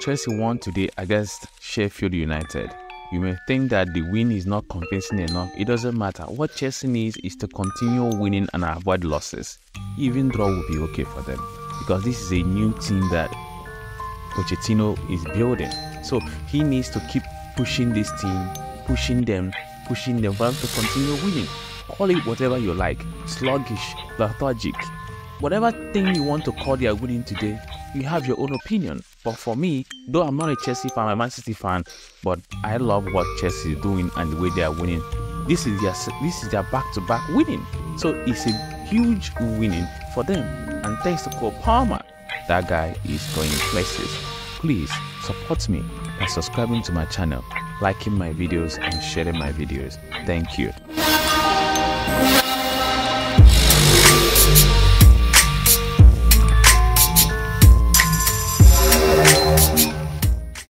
Chelsea won today against Sheffield United. You may think that the win is not convincing enough. It doesn't matter. What Chelsea needs is to continue winning and avoid losses. Even draw will be okay for them because this is a new team that Pochettino is building. So he needs to keep pushing this team, pushing them, pushing them for them to continue winning. Call it whatever you like sluggish, lethargic, whatever thing you want to call they are winning today, you have your own opinion. But for me, though I'm not a Chelsea fan, I'm a Man City fan, but I love what Chelsea is doing and the way they are winning. This is their this is their back-to-back winning. So it's a huge winning for them. And thanks to Cole Palmer, that guy is going places. Please support me by subscribing to my channel, liking my videos, and sharing my videos. Thank you.